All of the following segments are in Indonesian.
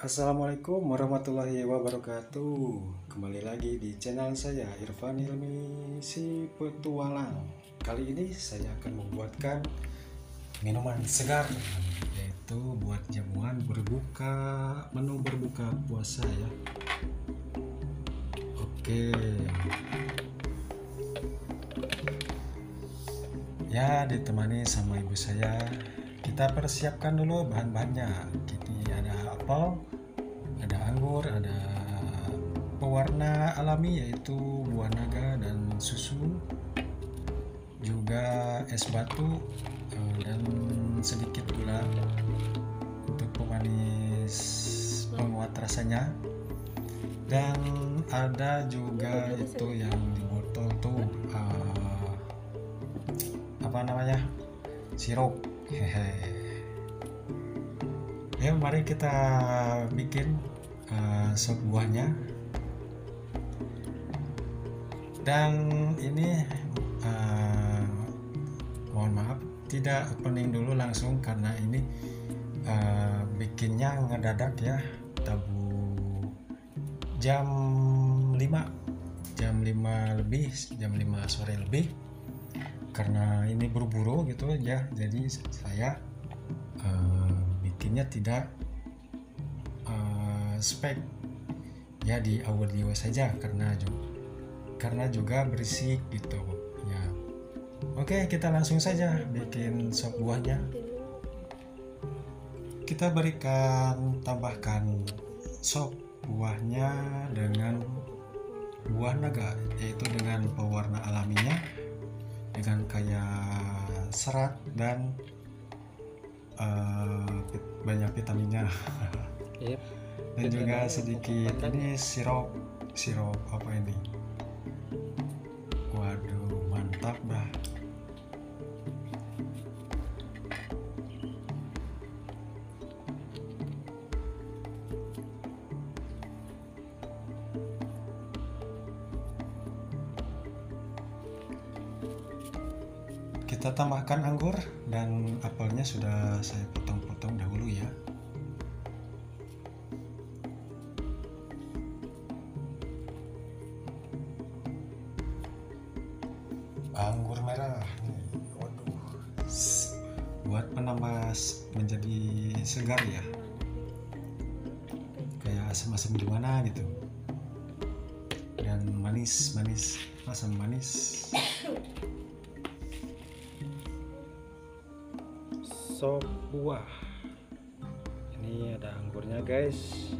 Assalamualaikum warahmatullahi wabarakatuh. Kembali lagi di channel saya Irfan Hilmi Si Petualang Kali ini saya akan membuatkan minuman segar Yaitu buat jamuan berbuka Menu berbuka puasa ya. Oke. Ya ditemani sama ibu saya. Kita persiapkan dulu bahan-bahannya apel ada anggur ada pewarna alami yaitu buah naga dan susu juga es batu eh, dan sedikit gula untuk pemanis penguat rasanya. Dan ada juga itu yang di botol tuh eh, apa namanya? Sirup. Hehe ya mari kita bikin uh, sop buahnya. Dan ini uh, mohon maaf tidak opening dulu langsung karena ini uh, bikinnya ngedadak ya. Tabu jam 5 jam 5 lebih jam 5 sore lebih. Karena ini buru-buru gitu aja jadi saya uh, bikinnya tidak uh, spek ya di audio saja karena juga karena juga berisik gitu ya. Oke kita langsung saja bikin sop buahnya. Kita berikan tambahkan sop buahnya dengan buah naga yaitu dengan pewarna alaminya dengan kayak serat dan uh, banyak vitaminnya. Yep. dan juga sedikit ini sirup sirup apa ini? Waduh mantap dah. Kita tambahkan anggur dan apelnya sudah saya potong-potong anggur merah. Nih waduh. Buat penambah menjadi segar ya. Kayak asam-asam gimana gitu. Dan manis manis asam manis. Sop buah. Ini ada anggurnya, guys.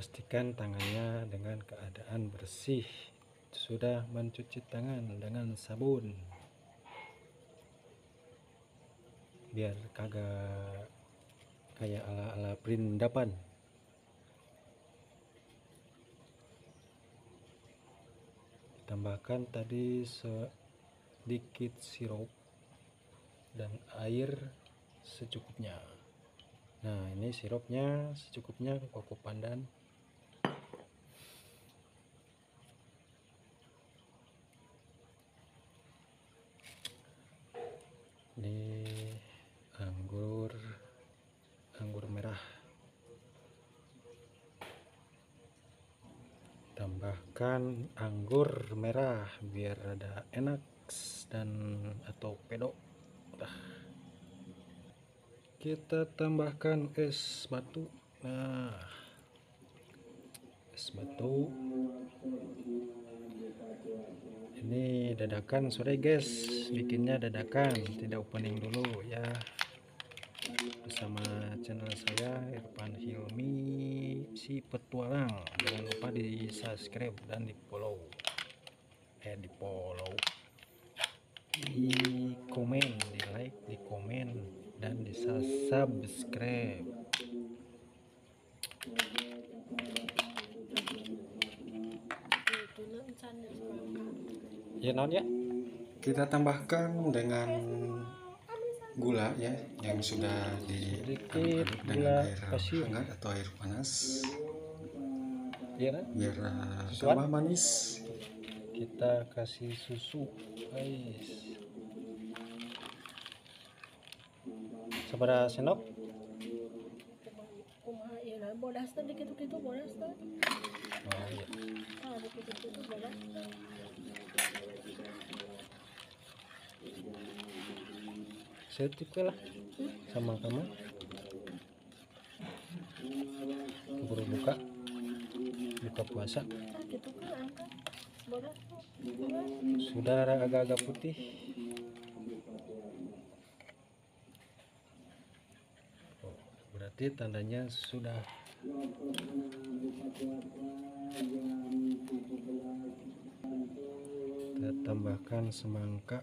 Pastikan tangannya dengan keadaan bersih. Sudah mencuci tangan dengan sabun. biar kagak kayak ala-ala perindapan tambahkan tadi sedikit sirup dan air secukupnya nah ini sirupnya secukupnya koko pandan ini anggur anggur merah tambahkan anggur merah biar ada enak dan atau pedok kita tambahkan es batu. Nah. Es batu. Ini dadakan. Sore guys. Bikinnya dadakan. Tidak opening dulu ya bersama channel saya Irfan Hilmi si petualang. Jangan lupa di subscribe dan di follow. Eh di follow. Di komen di like di komen dan di subscribe. Ya non ya? Kita tambahkan dengan gula ya yang sudah Sedikit diaduk-aduk gula dengan air pasir. hangat atau air panas Iya kan? biar uh, tambah manis Kita kasih susu, guys. Sabara sendok? na bodas teh dikitu-kitu bodas teh Setip lah sama kamu. Keburu buka. Buka puasa. Sudah agak-agak putih. Berarti tandanya sudah kita tambahkan semangka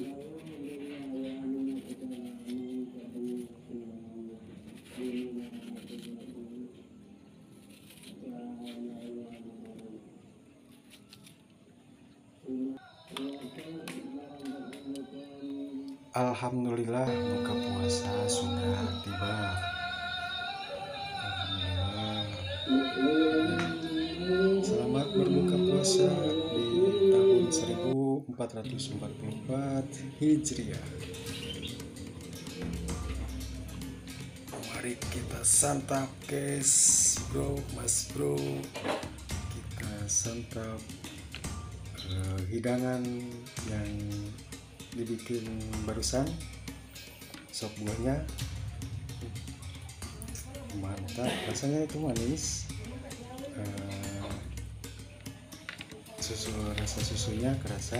Alhamdulillah buka puasa sudah tiba. Selamat berbuka puasa di tahun 1444 Hijriah. Mari kita santap guys. Bro mas bro. Kita santap eh, hidangan yang dibikin barusan sop buahnya. Mantap rasanya itu manis. Eh, susu rasa susunya kerasa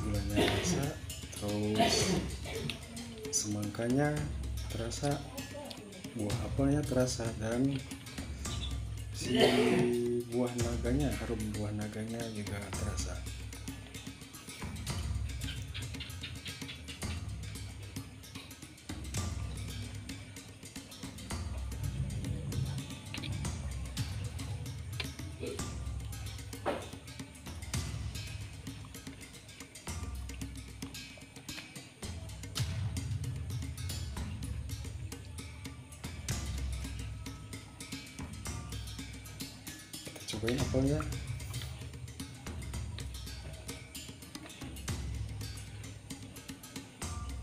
gulanya kerasa terus semangkanya terasa buah apelnya terasa dan si buah naganya harum buah naganya juga terasa cobain apelnya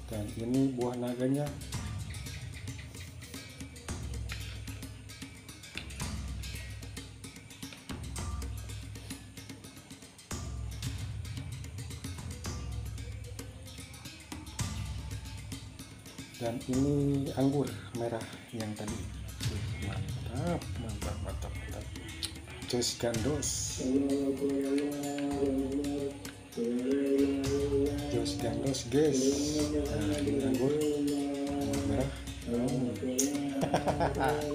dan ini buah naganya. Dan ini anggur merah yang tadi jus gandos jus gandos guys nah, ini anggur anggur merah Hmm.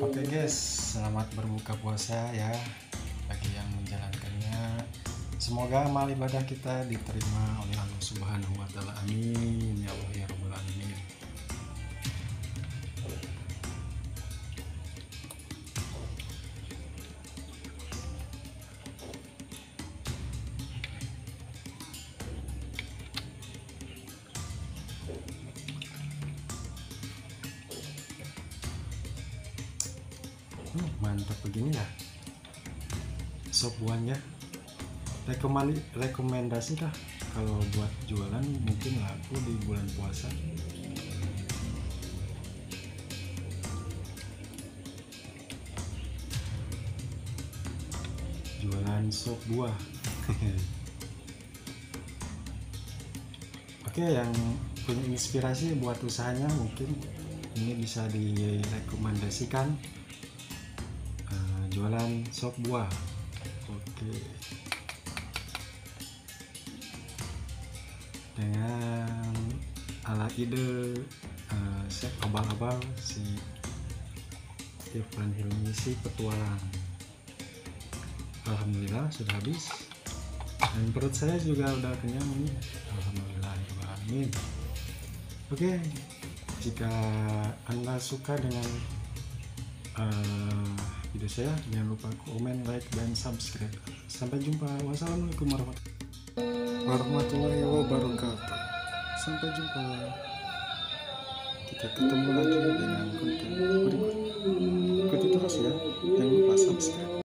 Oke guys, selamat berbuka puasa ya bagi yang menjalankannya. Semoga amal ibadah kita diterima oleh Allah Subhanahu wa taala. Amin Hmm, mantap begini ya sop buahnya. Rekomendasi rekomendasi kah? Kalau buat jualan mungkin laku di bulan puasa. Jualan sop buah. Oke yang punya inspirasi buat usahanya mungkin ini bisa direkomendasikan jualan sop buah. Oke. Dengan ala ide eh, chef abal-abal si Irfan Hilmi si petualang. Alhamdulillah sudah habis. Dan perut saya juga udah kenyang nih. Alhamdulillah Amin oke jika anda suka dengan uh, video saya jangan lupa komen like dan subscribe. Sampai jumpa. Wassalamualaikum warahmatullahi wabarakatuh. Sampai jumpa. Kita ketemu lagi dengan konten berikut. Ikuti terus ya. Jangan lupa subscribe